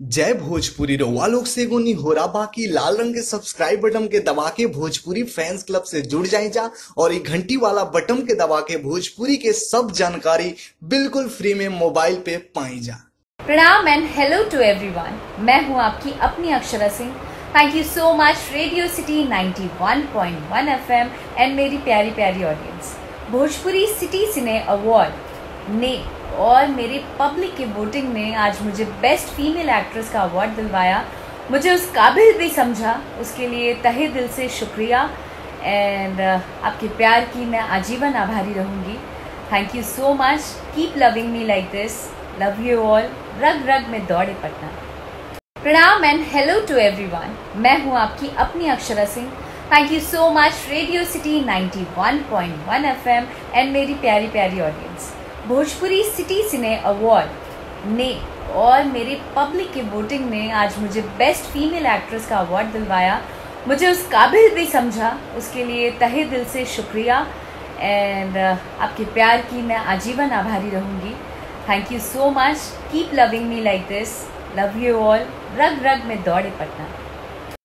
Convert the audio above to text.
जय भोजपुरी लोग से एगो निहोरा बाकी। लाल रंग के सब्सक्राइब बटन के दबा के भोजपुरी फैंस क्लब से जुड़ जाए जा। और एक घंटी वाला बटन के दबा के भोजपुरी के सब जानकारी बिल्कुल फ्री में मोबाइल पे पाई जा। प्रणाम एंड हेलो टू एवरीवन मैं हूँ आपकी अपनी Akshara Singh. Thank you so much radio city 91.1 FM and मेरी प्यारी प्यारी audience Bhojpuri city cine award ने और मेरे पब्लिक की वोटिंग ने आज मुझे बेस्ट फीमेल एक्ट्रेस का अवार्ड दिलवाया। मुझे उस काबिल भी समझा। उसके लिए तहे दिल से शुक्रिया। एंड आपके प्यार की मैं आजीवन आभारी रहूँगी। Thank you so much keep loving me like this love you all रग रग में दौड़े पटना। प्रणाम एंड हेलो टू एवरीवन मैं हूँ आपकी अपनी Akshara Singh. Thank you so much radio city 91.1 FM and मेरी प्यारी प्यारी audience Bhojpuri city cine award ने और मेरे पब्लिक के वोटिंग ने आज मुझे बेस्ट फीमेल एक्ट्रेस का अवार्ड दिलवाया। मुझे उस काबिल भी समझा। उसके लिए तहे दिल से शुक्रिया। एंड आपके प्यार की मैं आजीवन आभारी रहूँगी। Thank you so much keep loving me like this love you all रग रग में दौड़े पटना।